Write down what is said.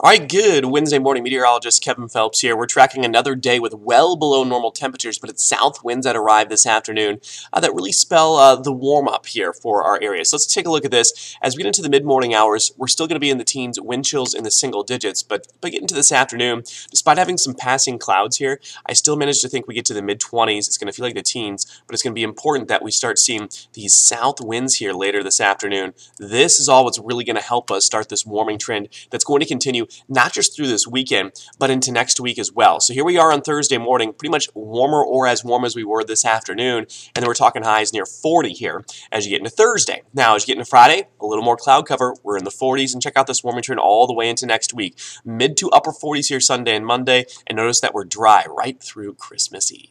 All right, good Wednesday morning. Meteorologist Kevin Phelps here. We're tracking another day with well below normal temperatures, but it's south winds that arrive this afternoon uh, that really spell uh, the warm up here for our area. So let's take a look at this. As we get into the mid morning hours, we're still going to be in the teens, wind chills in the single digits, but, but getting to this afternoon, despite having some passing clouds here, I still manage to think we get to the mid 20s. It's going to feel like the teens, but it's going to be important that we start seeing these south winds here later this afternoon. This is all what's really going to help us start this warming trend that's going to continue not just through this weekend, but into next week as well. So here we are on Thursday morning, pretty much warmer or as warm as we were this afternoon, and then we're talking highs near 40 here as you get into Thursday. Now, as you get into Friday, a little more cloud cover. We're in the 40s, and check out this warming trend all the way into next week. Mid to upper 40s here Sunday and Monday, and notice that we're dry right through Christmas Eve.